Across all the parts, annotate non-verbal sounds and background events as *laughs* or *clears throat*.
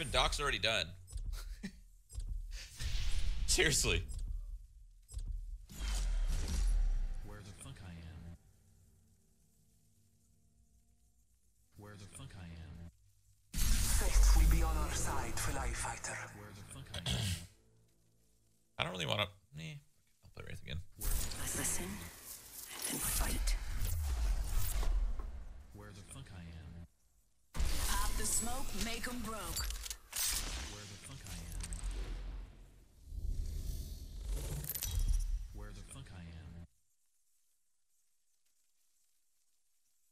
I and Doc's already done. *laughs* Seriously. Where the fuck I am? Where the fuck I am? Faith will be on our side, Fly Fighter. Where the fuck I am? *clears throat* I don't really want to. Nah, I'll play Wraith again. Listen and fight. Where the fuck I am? Pop the smoke, make 'em broke. Where the fuck I am? Where the fuck I am?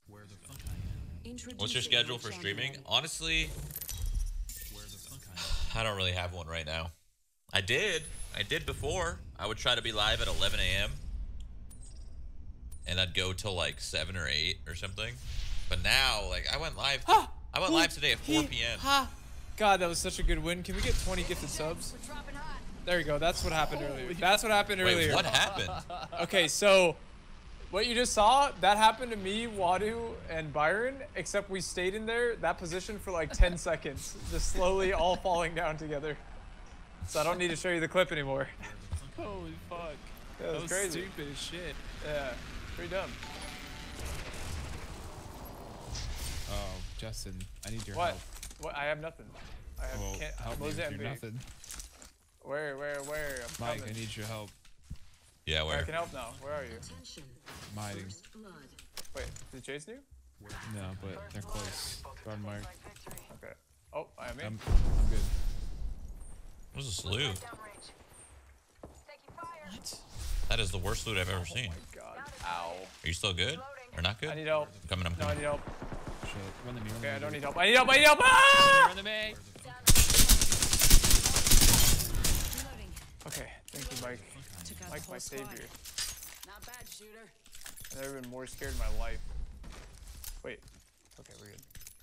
Where the fuck I am? What's your schedule for streaming? Honestly, Where the fuck I don't really have one right now. I did. I did before. I would try to be live at 11 a.m. And I'd go till like 7 or 8 or something. But now, like, I went live. Ha! I went live today at 4 p.m. God, that was such a good win. Can we get 20 gifted subs? There you go. That's what happened earlier. That's what happened earlier. Wait, earlier. what happened? *laughs* Okay, so what you just saw, that happened to me, Wadu, and Byron, except we stayed in there, that position for like 10 *laughs* seconds, just slowly all falling down together. So I don't need to show you the clip anymore. Holy fuck. That was, crazy. stupid as shit. Yeah, pretty dumb. Oh, Justin, I need your What? help. What? I have nothing. I have Well, can't. help me with your nothing. Where, where, where? I'm Mike, coming. I need your help. Yeah, where? I can help now. Where are you? I'm hiding. Wait, did they chase you? No, but they're close. Go on, Mark. Okay. Oh, I am in. I'm, I'm good. What was this loot? What? That is the worst loot I've ever seen. God. Ow. Are you still good? Or not good? I need help. I'm coming, I'm No, I need help. Shit. Run the mirror. Okay, I don't need help. I need help. I need help. Ah! Run the me. Okay, thank you, Mike. Mike, my savior. Not bad, shooter. I've never been more scared in my life. Wait. Okay, we're good.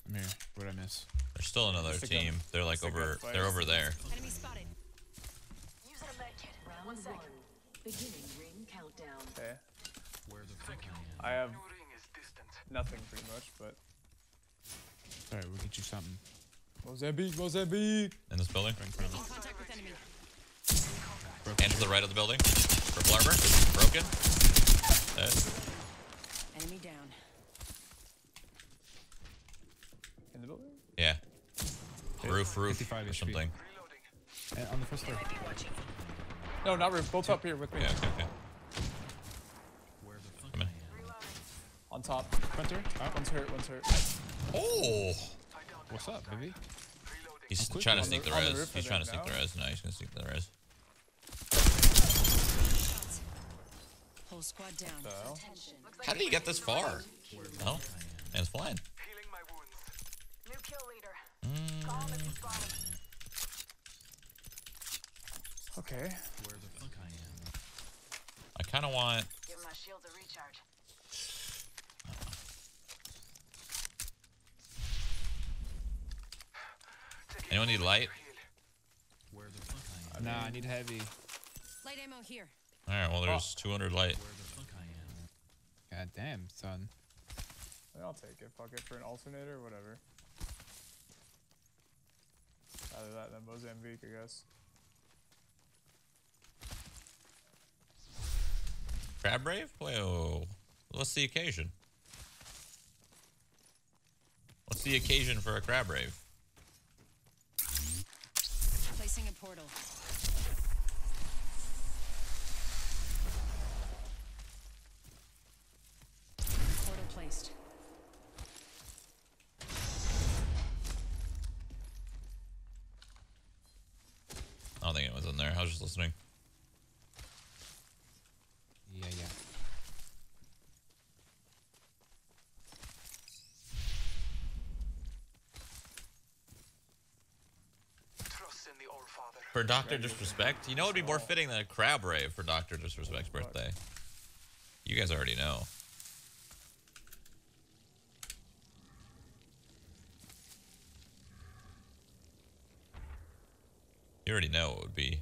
I'm here. What'd I miss? There's still another Just a gun. team. They're like Just a over. They're over there. Enemy spotted. Round one. Beginning ring countdown. Okay. Where the fuck I am? I have New ring is distant. nothing pretty much, but Alright, we'll get you something. Mozambique, Mozambique. In this building. Right in front of In us. Contact with enemy. And to the right of the building. Purple armor. Broken. Dead. Enemy down. In the building? Yeah. Roof, roof, 55 or HP. something. And on the first floor. No, not roof. Both up here with me. Yeah, okay, okay. Where the fuck Come in. I? On top. Hunter? Oh, One's hurt, one's hurt. Oh! what's up, baby? He's trying to sneak the- the on the res. He's trying to sneak the now. res. No, he's gonna sneak the res. Squad down. The hell? How did he get this far? No? And it's flying. Healing my wounds. New kill leader. Mm. Call him if you spot him. Okay. Where the fuck I am? I kind of want. Give my shield a recharge. *sighs* Anyone need light? Where the fuck I am? Nah, I need heavy. Light ammo here. All right. Well, there's 200 light. Where the fuck I am? God damn, son. I'll take it. Fuck it for an alternator, whatever. Either that than Mozambique, I guess. Crab brave? Whoa. What's the occasion? What's the occasion for a crab rave? Placing a portal. Portal was just listening. Yeah, yeah. For Dr. Disrespect? You know it would be more fitting than a crab rave for Dr. Disrespect's birthday. You guys already know. You already know it would be.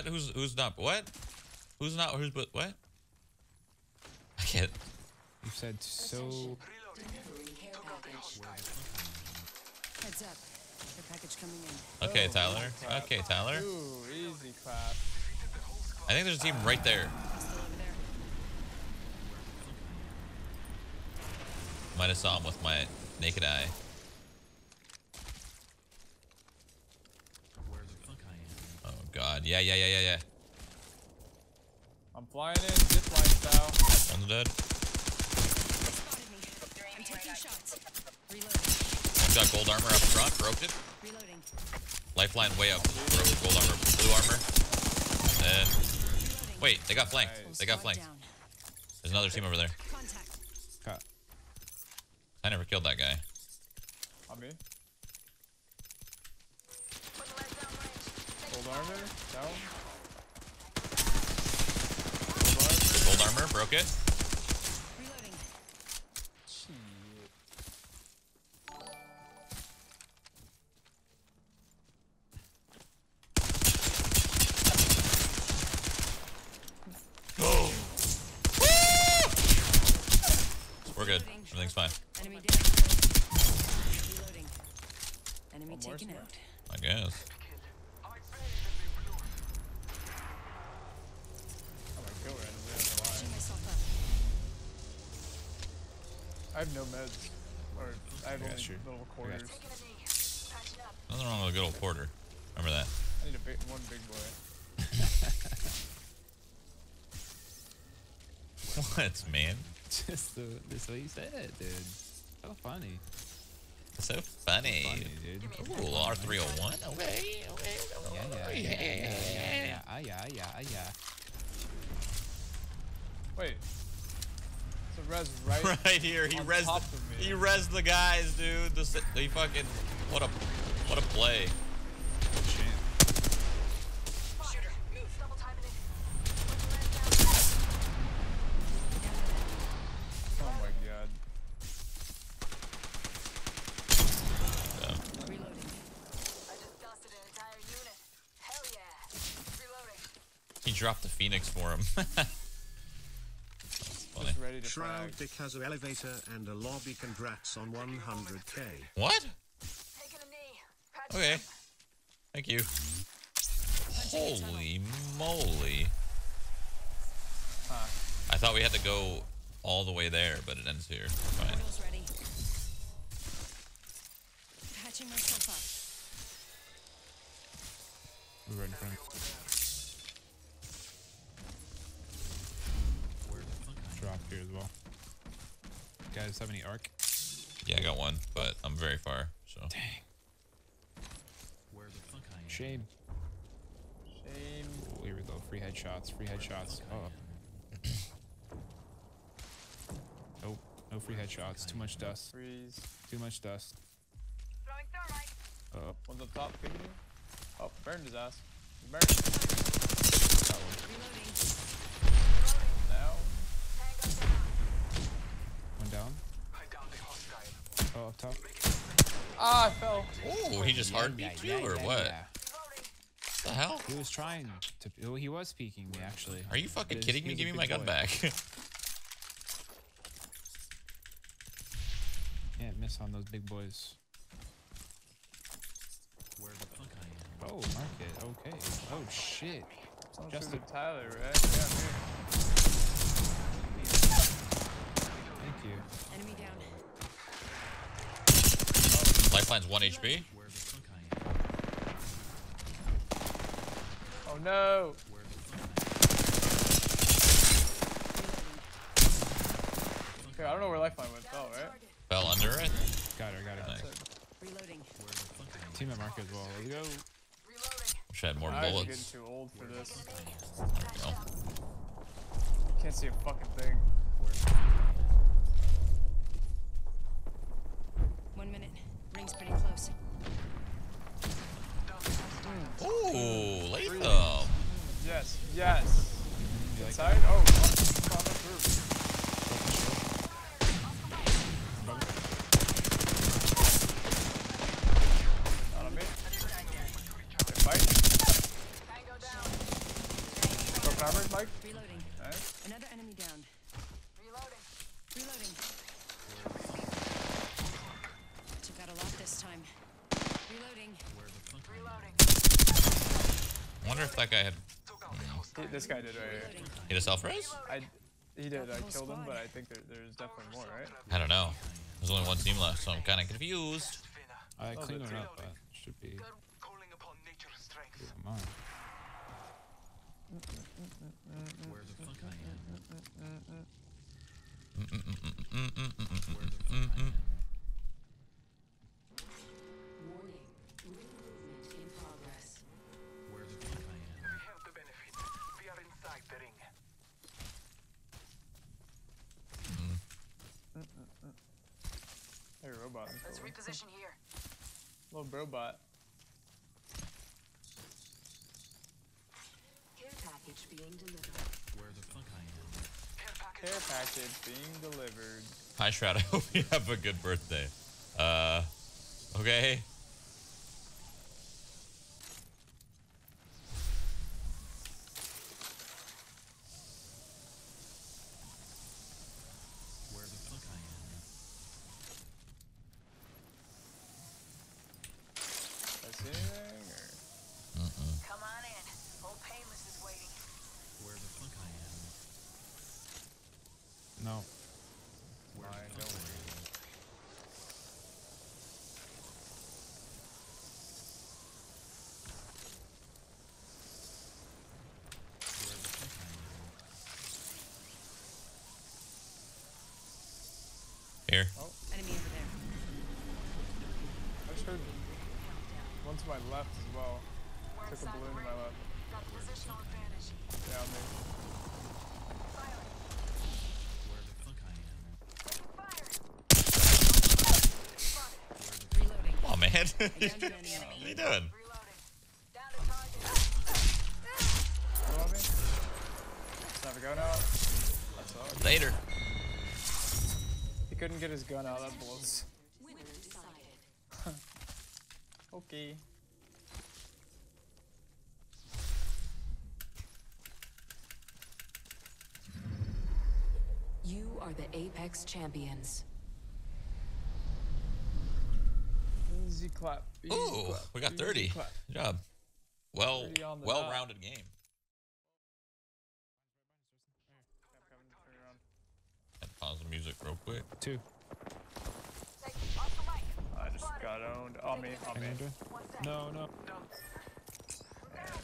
What? Who's who's not? What? Who's not? Who's but what? I can't. You said so. Reloading. Delivering care package. Heads up. Your package coming in. Okay, oh, Tyler. Okay, Tyler. Ooh, easy clap. I think there's a team right there. Still there. Might have saw him with my naked eye. Where the fuck I am. Oh God. Yeah, yeah, yeah, yeah, yeah. I'm flying in zipline style. On the dead. Spotted me. I'm taking shots. Reloading. Got gold armor up front. Broke it. Reloading. Lifeline way up. Broke gold armor. Blue armor. And Reloading. wait, they got flanked. Whole They got flanked. There's another team over there. Contact. I never killed that guy. I'm me. Put lead down range. Gold armor. Down. Gold armor. Broke it. Reloading. Shit. We're good. Everything's fine. Enemy down. Reloading. Enemy taken out. I guess. I have no meds. Or I have Yeah, only sure. little quarters. Taking a knee. Patching up. Nothing wrong with a good old porter. Remember that. I need a big one big boy. *laughs* What, man? Just the, that's what you said, dude. So funny. So funny. Funny, dude. Ooh, R301. Okay. Yeah, yeah, yeah, yeah, yeah, yeah, ah, yeah, yeah, ah, yeah. Wait res right. *laughs* Right here. He res. He res the guys, dude. This, he fucking. What a, what a play. dropped the Phoenix for him. *laughs* Shroud frag. Dick has an elevator and a lobby. Congrats on 100k. What? Taking a knee. Patching Okay. Thank you. Holy moly. I thought we had to go all the way there, but it ends here. Fine. Drop here as well. Guys have any arc? Yeah, I got one, but I'm very far, so. Dang. Shame. Shame. Oh, here we go. Free headshots. Free headshots. Oh. *coughs* Nope. No free headshots. Too much dust. Freeze. Too much dust. Throwing thermite. Oh, One's up top, picking you. Oh, burned his ass. He's burned. that one. Reloading. Now. Tango down. One down. I downed the hostile. Oh, up top. Ah, I fell. Oh, he just hard beat you or what? Reloading. the hell? He was trying to. Oh, he was peeking me actually. Are you fucking But kidding me? Give me my big gun boy. back. *laughs* Can't miss on those big boys. Oh, market. Okay. Oh shit. Someone Just shoot a- at Tyler, right? Yeah, I'm here. Thank you. Enemy down. Lifeline's 1 HP. Oh no! Okay, I don't know where Lifeline went though, right? Fell under it. Got her. Got her. Nice. Reloading. Team at market as well. Let's go. Reloading. Wish I had more I'm getting too old for this. No. Can't see a fucking thing. One minute. Ring's pretty close. Ooh, Latham. Yes, yes. You like Inside? Oh, on, on the roof. Not on me. Okay, fight. Tango down. Broken armor, Mike. Reloading. Nice. Another enemy down. Reloading. Reloading. Took out a lot this time. Reloading. Reloading. Wonder if that guy had He- This guy did right here. He hit a self res? I, he did. I killed him, but I think there, there's definitely more, right? I don't know. There's only one team left, so I'm kind of confused. I Oh, cleaned that's one up, but should be. Calling upon nature's strength. Come on. Robot. Let's reposition here. Little robot. Care package being delivered. Care package being delivered. Hi, Shroud. *laughs* I hope you have a good birthday. Uh, okay. Did I see anything? Or... Come on in. Old Painless is waiting. No. Fine, don't worry. Here. Oh. Enemy over there. I just heard one to my left as well. We're Took a balloon to my left. Got positional advantage. Yeah, me. Firing. Fire. Reloading. Oh man. I downed an what are you doing? Reloading. Down to target. Go couldn't get his gun out. That blows. *laughs* Okay. You are the Apex champions. Easy clap. Easy Ooh, clap, we got 30. clap. Good job. Well, Pretty on the well-rounded game. Had to pause the music real quick. Two. Hey, off the mic. I just got owned. On me, on me. on, Joy. What's that? No, no. Medic.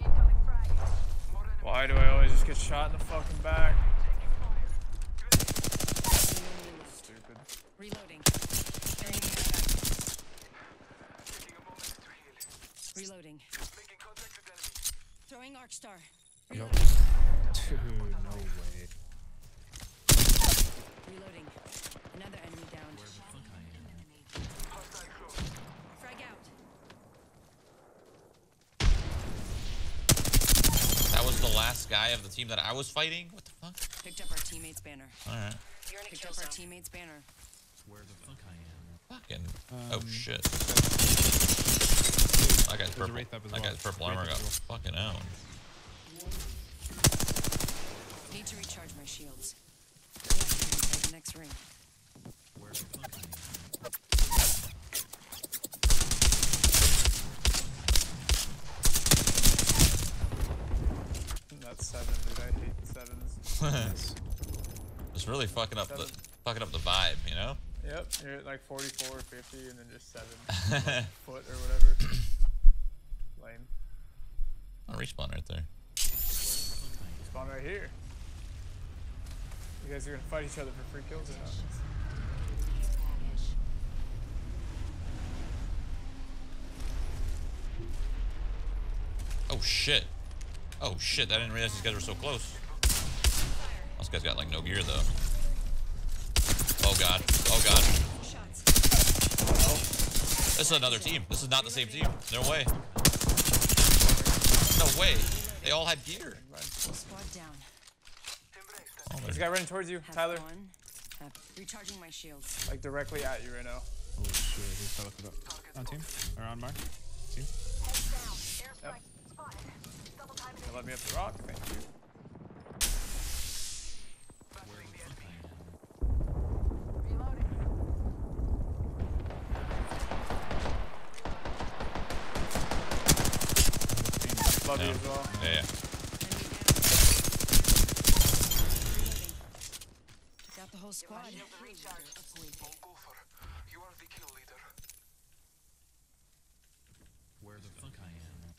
Incoming frag. Why do I always just get shot in the fucking back? Stupid. Reloading. Carrying me back. Taking a moment to heal. Reloading. Making contact with enemy. Throwing arc star. Yo. Dude, no way. Reloading. Another enemy down. Where the fuck I am? Frag out. That was the last guy of the team that I was fighting? What the fuck? Picked up our teammate's banner. Alright. You're in a Picked kill up our teammate's banner. Where the fuck I am? Fucking. oh Um, shit. That guy's a purple. Wraith up that well. guy's purple armor up got as fucking owned. Need to recharge my shields. Yeah, play the next ring. Where the fuck I? That's seven, dude. I hate sevens. *laughs* It's really fucking up the fucking up the vibe, you know? Yep, you're at like 44 or 50 and then just seven *laughs* foot or whatever. *coughs* Lame. Oh, respawn right there. Spawn right here. You guys are gonna fight each other for free kills or not? Oh shit. Oh shit, I didn't realize these guys were so close. This guy's got like no gear though. Oh god. Oh god. Shots. This is another team. This is not the same team. No way. No way. They all had gear. Squad down. Oh, There's a guy running towards you, Have Tyler. recharging my shields. Like directly at you right now. Oh shit, he's fell up on team or on mark. Team. Heads down. Airstrike Yep. spotted. Double timing They let me up the rock. Thank you. Where the fuck I am? it. Reloading. Love No. you as well. Yeah, yeah. Enemy down. Reloading. Took out the whole squad. Shield to recharge. Gopher, you are the kill leader. Where the fuck I am?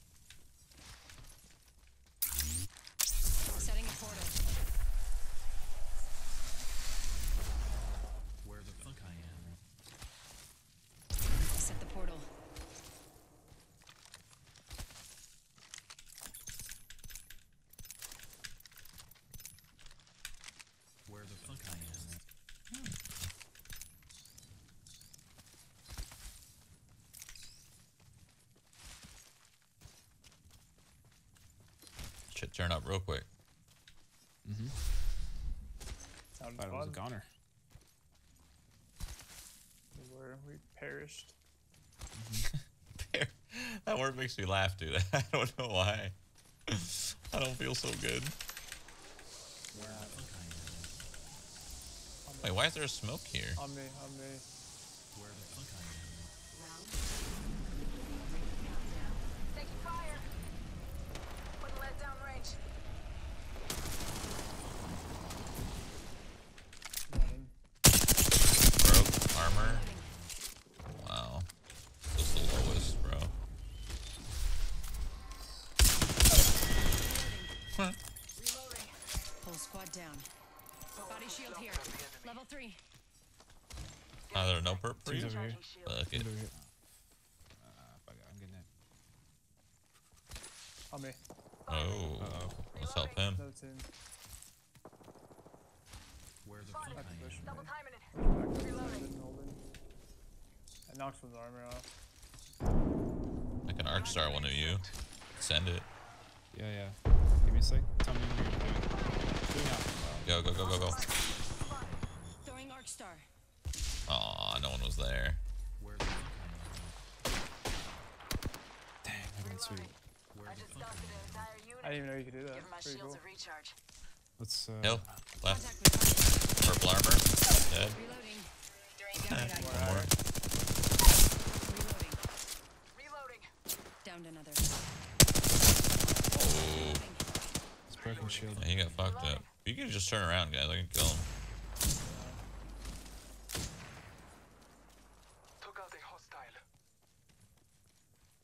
Setting a portal. Where the fuck I am? Set the portal. Where the fuck I am? Shit turned up real quick. Mm-hmm. Sounded Thought it was a goner. We were. We perished. Mm-hmm. *laughs* that word makes me laugh, dude. *laughs* I don't know why. I don't feel so good. Where the fuck I am? Wait, why is there a smoke here? On me, on me. Shield here. Level three. Oh, there are no perp for you? over here. Fuck it. over here. Uh, fuck it, I'm getting it. On me. Oh. Uh-oh. Let's help him. Another team. Where the fuck I Back am? Double timing it. Reloading. holding, holding. I knocked someone's armor off. I can arc star one of you. Send it. Yeah, yeah. Give me a sec. Tell me when you're doing. Doing out. Go, go, go, go, go. Aw, no one was there. Dang, everyone's sweet. I didn't even know you could do that. Pretty cool. Let's uh Hill. Left. Purple armor. Dead. Reloading. One more. Reloading. Reloading. Downed another. Oh. His broken shield. Yeah, he got fucked up. Reloading. can just turn around, guys. I can kill him. Took out a hostile.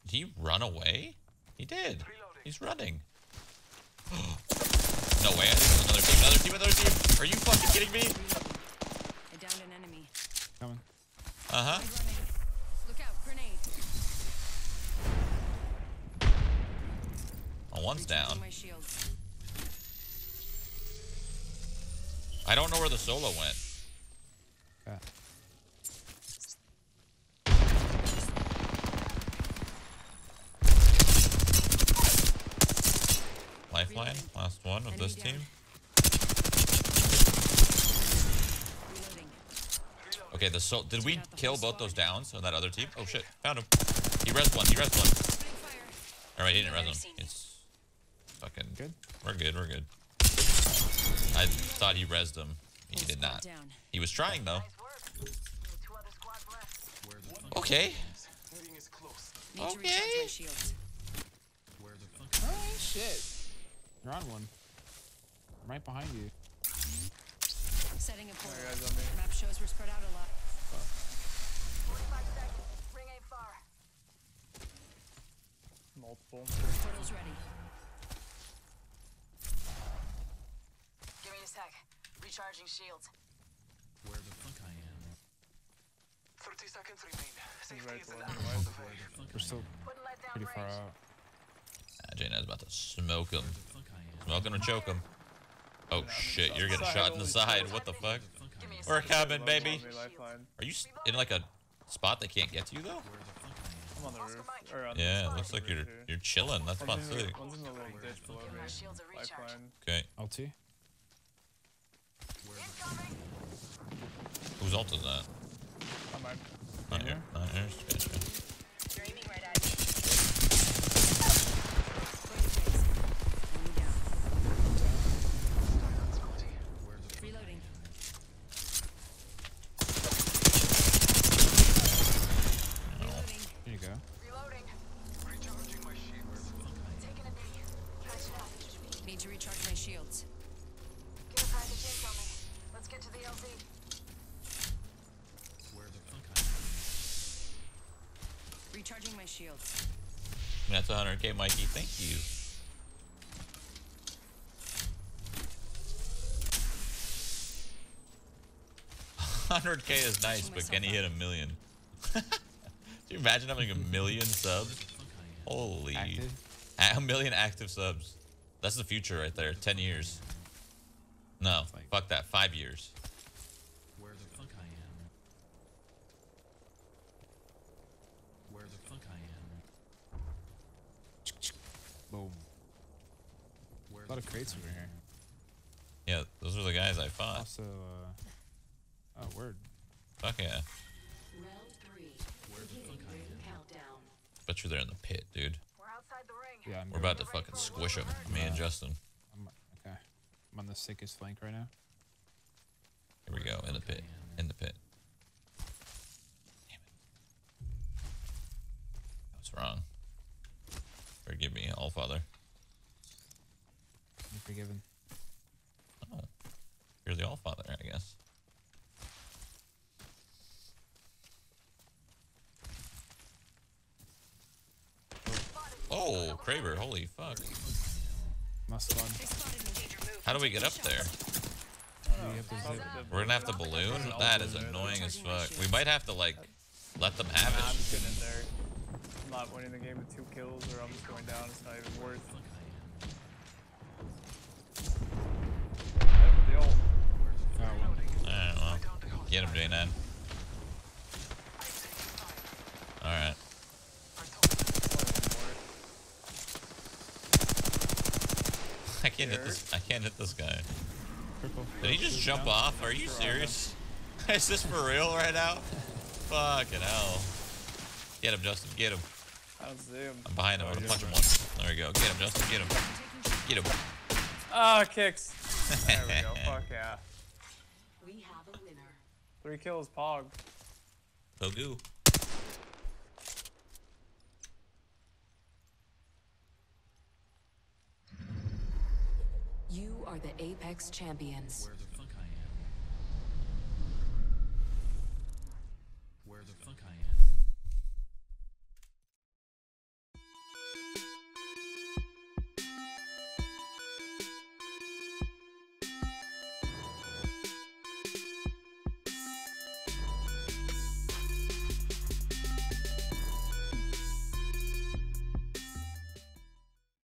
Did he run away? He did. He's running. *gasps* no way. I think there's another team. Another team. Another team. Are you fucking kidding me? I downed an enemy. Coming. Uh huh. Look out, grenade. Oh, one's down. My shields. I don't know where the solo went. Yeah. Lifeline. Last one of this team. Okay, the so did we kill both those downs on that other team? Oh shit, found him. He res one. He res one. All right, he didn't res him. It's fucking Good. We're good. We're good. I thought he resed him. He did not. He was trying though. Nice work. Only two other squads left. Okay. Ring is close. Need to recharge Okay. my. Oh shit. You're on one. I'm right behind you. Setting a portal. guys on me. Map shows we're spread out a lot. 45 seconds. Ring ain't far. Multiple. Portal's ready. Give me a sec. Recharging shields. Where the fuck I am? 30 seconds remain. Safety right is below an me, right? way. We're still Wouldn't let down pretty far range. out. Ah, Jaina's about to smoke him. Fuck I am. Smoke him or choke him. Oh shit, you're getting shot in the side. What the fuck? Fuck I Give me am. a We're sec. cabin, baby. on me, lifeline. Are you in like a spot they can't get to you though? Where the fuck I am. On the roof. On Yeah, the it looks like you're you're chilling. That's One's spot in, sick. the, one's in the little ditch below Give me. my shields a recharge. Lifeline. Okay, LT. Incoming. Whose ult is that? I'm mine. Not here. Not here. Gotcha. They're aiming right at you. Enemy down. Where the Reloading. Reloading. Here you go. Reloading. Recharging my shields. Taking a knee. Catching up. Need to recharge my shields. Get a package incoming. Let's get to the LZ. where the fuck I am. Recharging my shields. That's 100k, Mikey. Thank you. *laughs* Hundred K is nice, but can he hit a million? *laughs* Can you imagine having a million subs? Holy, Active. a million active subs. That's the future right there. Ten years. No, fuck that. Five years. Where the fuck I am. Where the fuck I am. Boom. Where A lot of crates over here. Yeah, those are the guys I fought. Also, uh, oh word. Fuck yeah. Round three. Where the Beginning fuck I ring Bet you they're in the pit, dude. We're outside the ring. Yeah, I'm. We're about to fucking squish them. Me and Justin. I'm, okay. I'm on the sickest flank right now. Here we go. In the pit. In the pit. Damn it. That's wrong. Forgive me, All Father. I'm forgiven. Oh. You're the All Father, I guess. Oh, Kraber, holy fuck. Must squad. They spotted me. How do we get up there? We have to zip. We're gonna have to balloon? That is annoying as fuck. We might have to, like, let them have I'm it. just getting in there. I'm not winning the game with two kills or I'm just going down. It's not even worth it. with the ult. Oh, well. Alright, well. Get him, J9. Alright. *laughs* I can't hit this. I can't hit this guy. Did he just jump off? Are you serious? *laughs* Is this for real right now? Fucking hell. Get him, Justin. Get him. I don't see him. I'm behind him. I'm gonna punch him once. There we go. Get him, Justin. Get him. Get him. Ah, kicks. *laughs* There we go. Fuck yeah. We have a winner. Three kills, Pog. Pogu. You are the Apex Champions.